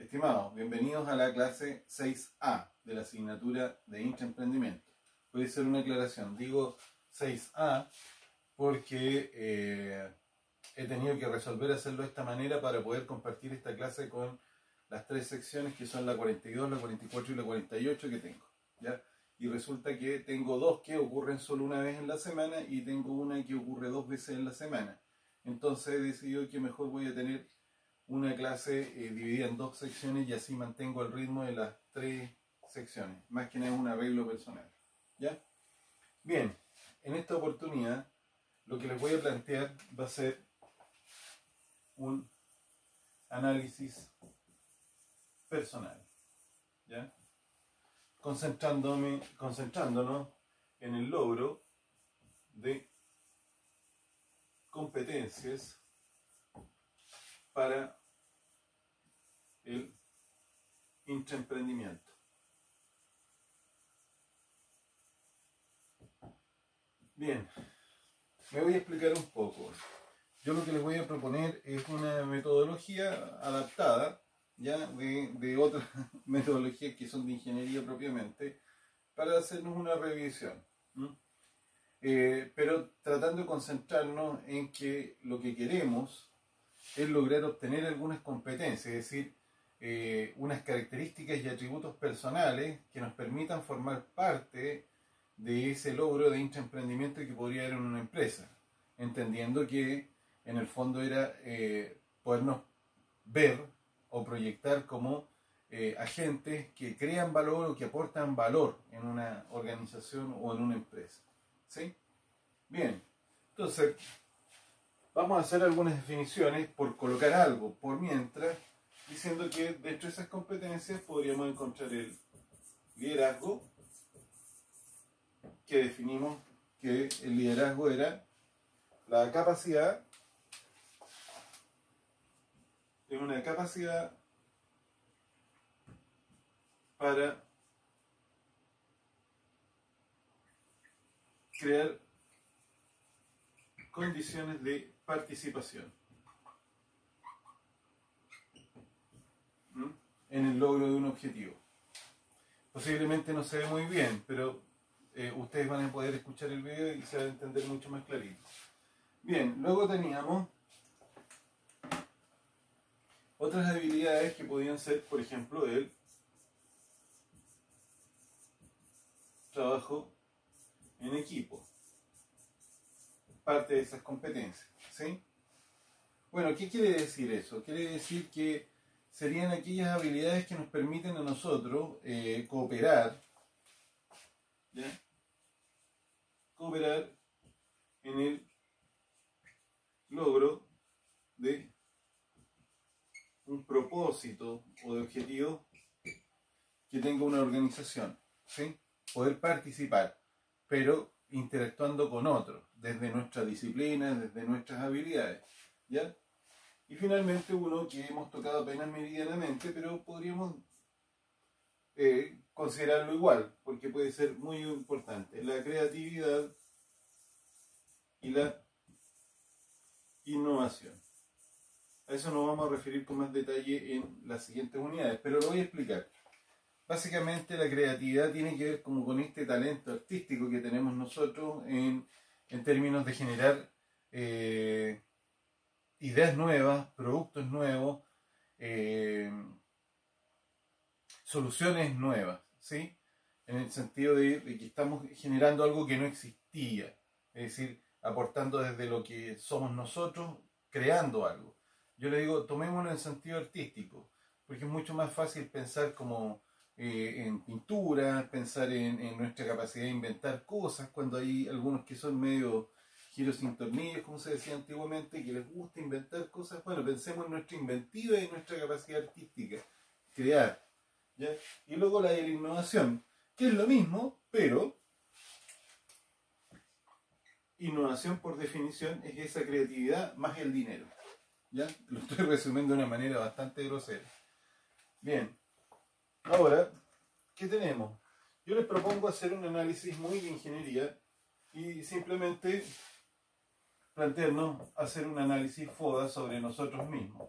Estimados, bienvenidos a la clase 6A de la asignatura de intraemprendimiento. Voy a hacer una aclaración. Digo 6A porque eh, he tenido que resolver hacerlo de esta manera para poder compartir esta clase con las tres secciones que son la 42, la 44 y la 48 que tengo. ¿ya? Y resulta que tengo dos que ocurren solo una vez en la semana y tengo una que ocurre dos veces en la semana. Entonces he decidido que mejor voy a tener una clase eh, dividida en dos secciones y así mantengo el ritmo de las tres secciones. Más que nada es un arreglo personal. ¿Ya? Bien, en esta oportunidad lo que les voy a plantear va a ser un análisis personal. ¿Ya? Concentrándome, concentrándonos en el logro de competencias para el intraemprendimiento. Bien, me voy a explicar un poco. Yo lo que les voy a proponer es una metodología adaptada ya de, de otras metodologías que son de ingeniería propiamente para hacernos una revisión. Eh, pero tratando de concentrarnos en que lo que queremos es lograr obtener algunas competencias, es decir, eh, unas características y atributos personales que nos permitan formar parte de ese logro de intraemprendimiento que podría haber en una empresa, entendiendo que en el fondo era eh, podernos ver o proyectar como eh, agentes que crean valor o que aportan valor en una organización o en una empresa. ¿Sí? Bien, entonces vamos a hacer algunas definiciones por colocar algo, por mientras diciendo que dentro de esas competencias podríamos encontrar el liderazgo, que definimos que el liderazgo era la capacidad, es una capacidad para crear condiciones de participación. En el logro de un objetivo. Posiblemente no se ve muy bien, pero eh, ustedes van a poder escuchar el video y se va a entender mucho más clarito. Bien, luego teníamos otras habilidades que podían ser, por ejemplo, el trabajo en equipo. Parte de esas competencias. ¿sí? Bueno, ¿qué quiere decir eso? Quiere decir que serían aquellas habilidades que nos permiten a nosotros eh, cooperar, cooperar en el logro de un propósito o de objetivo que tenga una organización, ¿sí? poder participar, pero interactuando con otros, desde nuestra disciplina, desde nuestras habilidades. ¿ya? Y finalmente uno que hemos tocado apenas meridianamente, pero podríamos eh, considerarlo igual, porque puede ser muy importante, la creatividad y la innovación. A eso nos vamos a referir con más detalle en las siguientes unidades, pero lo voy a explicar. Básicamente la creatividad tiene que ver como con este talento artístico que tenemos nosotros en, términos de generar eh, ideas nuevas, productos nuevos, eh, soluciones nuevas, ¿sí? En el sentido de, que estamos generando algo que no existía, es decir, aportando desde lo que somos nosotros, creando algo. Yo le digo, tomémoslo en el sentido artístico, porque es mucho más fácil pensar como eh, en pintura, pensar en, en, nuestra capacidad de inventar cosas, cuando hay algunos que son medio giros sin tornillos, como se decía antiguamente, que les gusta inventar cosas. Bueno, pensemos en nuestra inventiva y nuestra capacidad artística, crear. Y luego la de la innovación, que es lo mismo, pero innovación por definición es esa creatividad más el dinero. ¿Ya? Lo estoy resumiendo de una manera bastante grosera. Bien, ahora, ¿qué tenemos? Yo les propongo hacer un análisis muy de ingeniería y simplemente plantearnos hacer un análisis FODA sobre nosotros mismos.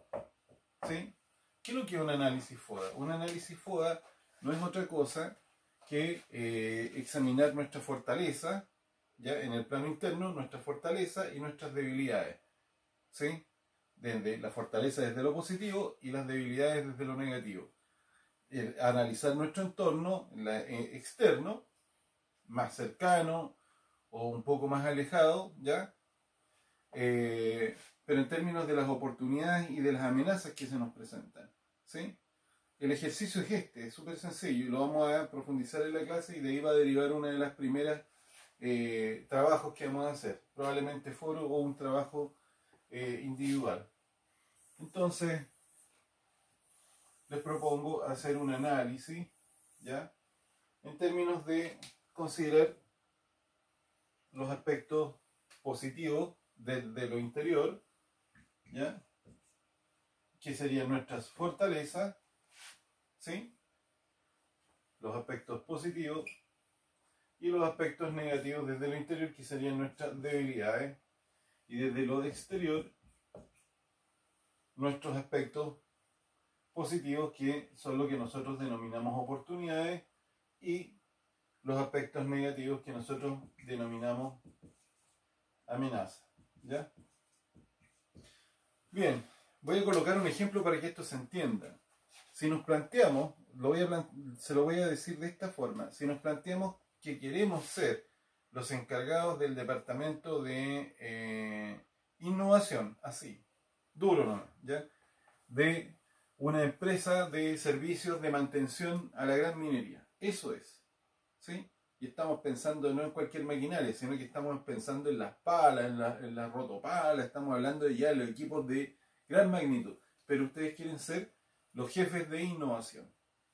¿Sí? ¿Qué es lo que es un análisis FODA? Un análisis FODA no es otra cosa que eh, examinar nuestra fortaleza, ya en el plano interno, nuestra fortaleza y nuestras debilidades. ¿Sí? Desde la fortaleza desde lo positivo y las debilidades desde lo negativo. analizar nuestro entorno eh, externo, más cercano o un poco más alejado, ¿ya? Eh, pero en términos de las oportunidades y de las amenazas que se nos presentan. ¿sí? El ejercicio es este, es súper sencillo y lo vamos a profundizar en la clase y de ahí va a derivar una de las primeras eh, trabajos que vamos a hacer, probablemente foro o un trabajo eh, individual. Entonces, les propongo hacer un análisis, ¿ya? En términos de considerar los aspectos positivos de, de lo interior ¿ya? Que serían nuestras fortalezas, ¿sí? Los aspectos positivos y los aspectos negativos desde lo interior, que serían nuestras debilidades, y desde lo exterior, nuestros aspectos positivos, que son lo que nosotros denominamos oportunidades, y los aspectos negativos que nosotros denominamos amenazas. ¿Ya? Bien, voy a colocar un ejemplo para que esto se entienda. Si nos planteamos, se lo voy a decir de esta forma, si nos planteamos que queremos ser los encargados del departamento de eh, innovación, así, duro no, ¿ya? De una empresa de servicios de mantención a la gran minería. Eso es, ¿sí? Y estamos pensando no en cualquier maquinaria, sino que estamos pensando en las palas, en, la, en las rotopalas, estamos hablando de ya los equipos de gran magnitud. Pero ustedes quieren ser los jefes de innovación.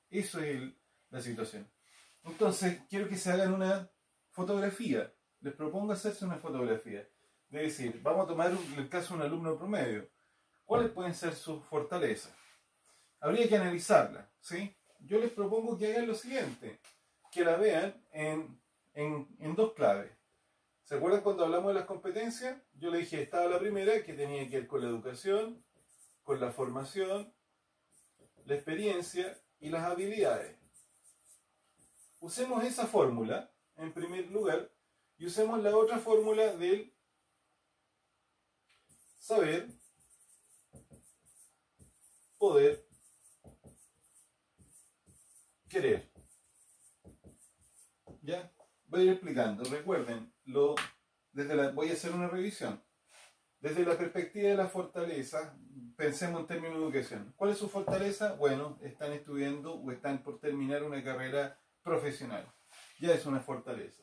Eso es la situación. Entonces, quiero que se hagan una fotografía. Les propongo hacerse una fotografía. De decir, vamos a tomar el caso de un alumno promedio. ¿Cuáles pueden ser sus fortalezas? Habría que analizarla, ¿sí? Yo les propongo que hagan lo siguiente que la vean en, en, dos claves. ¿Se acuerdan cuando hablamos de las competencias? Yo le dije, estaba la primera, que tenía que ver con la educación, con la formación, la experiencia y las habilidades. Usemos esa fórmula, en primer lugar, y usemos la otra fórmula del saber, poder, querer. Voy a ir explicando. Recuerden, lo, desde la, voy a hacer una revisión. Desde la perspectiva de la fortaleza, pensemos en términos de educación. ¿Cuál es su fortaleza? Bueno, están estudiando o están por terminar una carrera profesional. Ya es una fortaleza.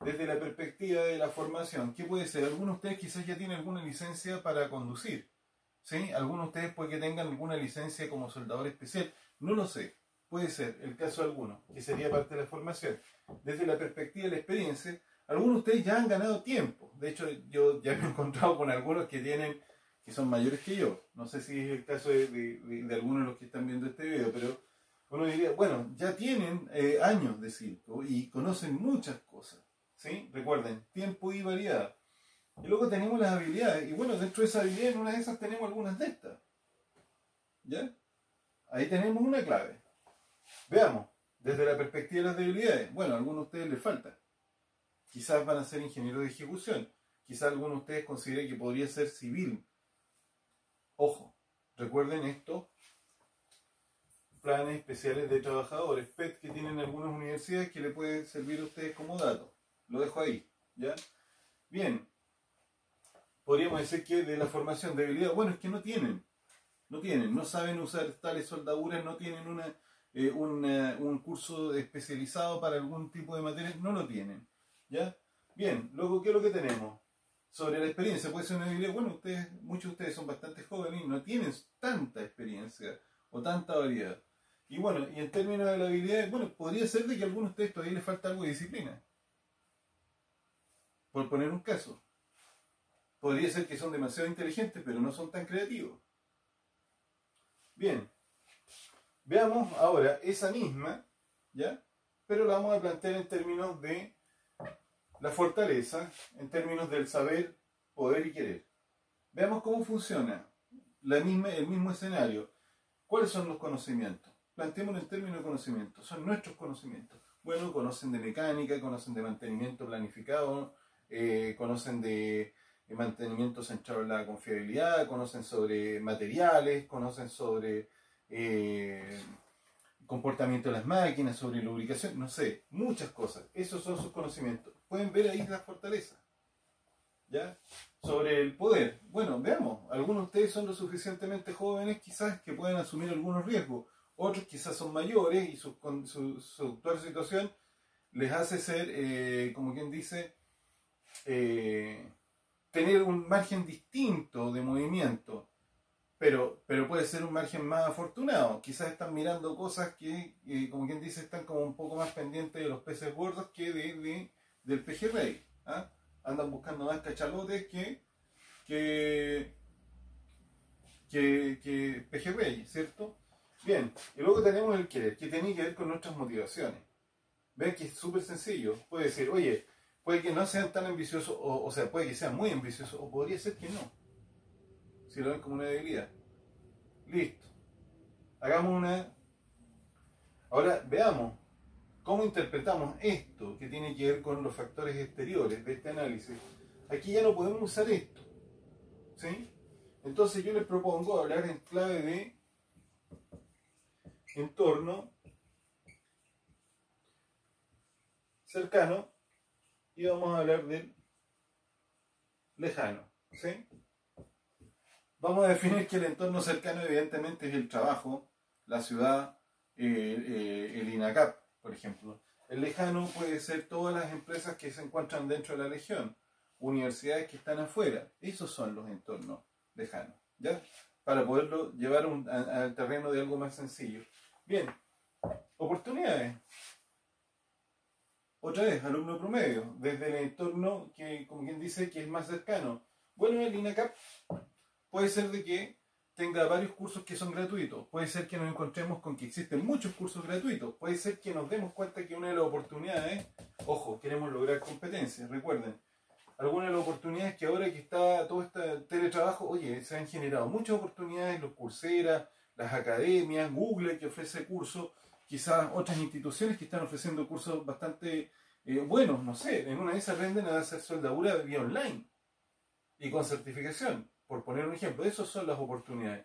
Desde la perspectiva de la formación, ¿qué puede ser? Algunos de ustedes quizás ya tienen alguna licencia para conducir. ¿Sí? Algunos de ustedes puede que tengan alguna licencia como soldador especial. No lo sé. Puede ser el caso de algunos, que sería parte de la formación. Desde la perspectiva de la experiencia, algunos de ustedes ya han ganado tiempo. De hecho, yo ya me he encontrado con algunos que tienen, que son mayores que yo. No sé si es el caso de, de, algunos de los que están viendo este video, pero uno diría, bueno, ya tienen eh, años de circo y conocen muchas cosas. ¿sí? Recuerden, tiempo y variedad. Y luego tenemos las habilidades. Y bueno, dentro de esa habilidad, en una de esas tenemos algunas de estas. ¿Ya? Ahí tenemos una clave. Veamos, desde la perspectiva de las debilidades, bueno, a algunos de ustedes les falta. Quizás van a ser ingenieros de ejecución. Quizás algunos de ustedes consideren que podría ser civil. Ojo, recuerden esto. Planes especiales de trabajadores, PET, que tienen algunas universidades que le puede servir a ustedes como dato. Lo dejo ahí. ¿ya? Bien. Podríamos decir que de la formación de debilidad, bueno, es que no tienen. No tienen, no saben usar tales soldaduras, no tienen una eh, un, curso especializado para algún tipo de materia, no lo tienen. ¿Ya? Bien, luego, ¿qué es lo que tenemos? Sobre la experiencia, puede ser una habilidad, bueno, ustedes, muchos de ustedes son bastante jóvenes y no tienen tanta experiencia o tanta variedad. Y bueno, y en términos de la habilidad, bueno, podría ser de que a algunos de ustedes todavía les falta algo de disciplina. Por poner un caso. Podría ser que son demasiado inteligentes, pero no son tan creativos. Bien, Veamos ahora esa misma, ¿ya? Pero la vamos a plantear en términos de la fortaleza, en términos del saber, poder y querer. Veamos cómo funciona la misma, el mismo escenario. ¿Cuáles son los conocimientos? Planteémoslo en términos de conocimiento. Son nuestros conocimientos. Bueno, conocen de mecánica, conocen de mantenimiento planificado, eh, conocen de mantenimiento centrado en la confiabilidad, conocen sobre materiales, conocen sobre eh, comportamiento de las máquinas, sobre lubricación, no sé, muchas cosas. Esos son sus conocimientos. Pueden ver ahí las fortalezas. ¿Ya? Sobre el poder. Bueno, veamos. Algunos de ustedes son lo suficientemente jóvenes quizás que pueden asumir algunos riesgos. Otros quizás son mayores y su, su, actual situación les hace ser, eh, como quien dice, eh, tener un margen distinto de movimiento, pero, pero puede ser un margen más afortunado. Quizás están mirando cosas que, como quien dice, están como un poco más pendientes de los peces gordos que de, del pejerrey. ¿ah? Andan buscando más cachalotes que, que, que, pejerrey, ¿cierto? Bien, y luego tenemos el querer, que tiene que ver con nuestras motivaciones. Ven que es súper sencillo. Puede decir, oye, Puede que no sean tan ambiciosos, o, sea, puede que sean muy ambiciosos, o podría ser que no. Si lo ven como una debilidad. Listo. Hagamos una... Ahora veamos cómo interpretamos esto que tiene que ver con los factores exteriores de este análisis. Aquí ya no podemos usar esto. ¿Sí? Entonces yo les propongo hablar en clave de entorno cercano y vamos a hablar del lejano. ¿sí? Vamos a definir que el entorno cercano evidentemente es el trabajo, la ciudad, eh, el INACAP, por ejemplo. El lejano puede ser todas las empresas que se encuentran dentro de la región, universidades que están afuera. Esos son los entornos lejanos, ¿ya? Para poderlo llevar al terreno de algo más sencillo. Bien, oportunidades otra vez, alumno promedio, desde el entorno que, como quien dice, que es más cercano. Bueno, el INACAP puede ser de que tenga varios cursos que son gratuitos, puede ser que nos encontremos con que existen muchos cursos gratuitos, puede ser que nos demos cuenta que una de las oportunidades, ojo, queremos lograr competencias, recuerden, algunas de las oportunidades que ahora que está todo este teletrabajo, oye, se han generado muchas oportunidades, los curseras, las academias, Google que ofrece cursos, quizás otras instituciones que están ofreciendo cursos bastante eh, buenos, no sé, en una de esas venden a hacer soldadura vía online y con certificación, por poner un ejemplo. Esas son las oportunidades.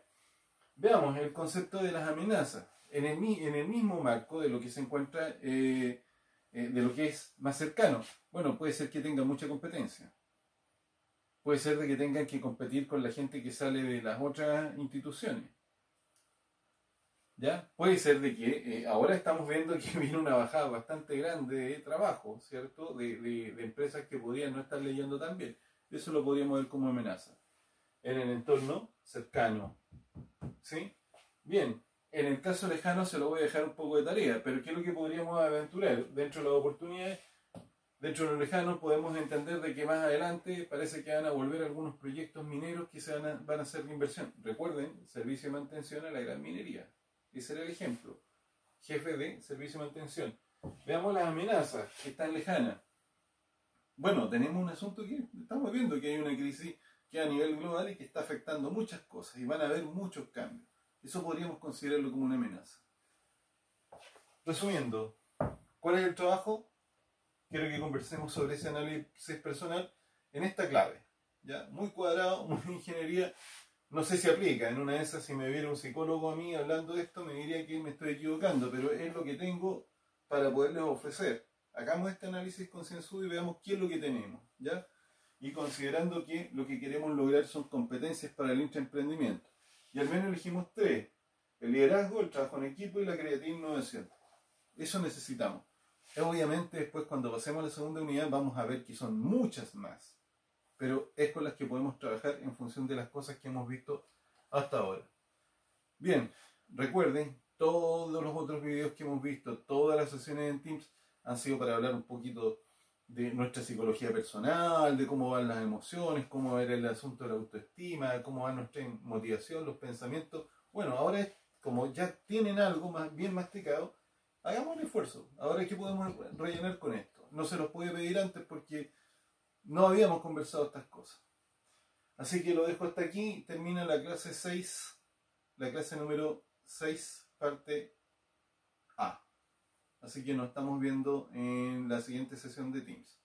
Veamos el concepto de las amenazas. En el, mismo marco de lo que se encuentra, eh, eh, de lo que es más cercano. Bueno, puede ser que tenga mucha competencia. Puede ser de que tengan que competir con la gente que sale de las otras instituciones ¿Ya? Puede ser de que eh, ahora estamos viendo que viene una bajada bastante grande de trabajo, ¿cierto? De, de, empresas que podrían no estar leyendo tan bien. Eso lo podríamos ver como amenaza. En el entorno cercano. ¿Sí? Bien, en el caso lejano se lo voy a dejar un poco de tarea, pero ¿qué es lo que podríamos aventurar? Dentro de las oportunidades, dentro de lo lejano podemos entender de que más adelante parece que van a volver algunos proyectos mineros que se van a, van a hacer de inversión. Recuerden, servicio de mantención a la gran minería. Ese era el ejemplo. Jefe de servicio de mantención. Veamos las amenazas que están lejanas. Bueno, tenemos un asunto que estamos viendo que hay una crisis que a nivel global y que está afectando muchas cosas y van a haber muchos cambios. Eso podríamos considerarlo como una amenaza. Resumiendo, ¿cuál es el trabajo? Quiero que conversemos sobre ese análisis personal en esta clave. ¿ya? Muy cuadrado, muy ingeniería, no sé si aplica, en una de esas si me viera un psicólogo a mí hablando de esto me diría que me estoy equivocando, pero es lo que tengo para poderles ofrecer. Hagamos este análisis concienzudo y veamos qué es lo que tenemos, ¿ya? Y considerando que lo que queremos lograr son competencias para el intraemprendimiento. Y al menos elegimos tres. El liderazgo, el trabajo en equipo y la creatividad innovación. Eso necesitamos. Obviamente después cuando pasemos a la segunda unidad vamos a ver que son muchas más pero es con las que podemos trabajar en función de las cosas que hemos visto hasta ahora. Bien, recuerden, todos los otros videos que hemos visto, todas las sesiones en Teams han sido para hablar un poquito de nuestra psicología personal, de cómo van las emociones, cómo va el asunto de la autoestima, cómo va nuestra motivación, los pensamientos. Bueno, ahora como ya tienen algo más bien masticado, hagamos un esfuerzo. Ahora, ¿qué podemos rellenar con esto? No se los puede pedir antes porque no habíamos conversado estas cosas. Así que lo dejo hasta aquí. Termina la clase 6, la clase número 6, parte A. Así que nos estamos viendo en la siguiente sesión de Teams.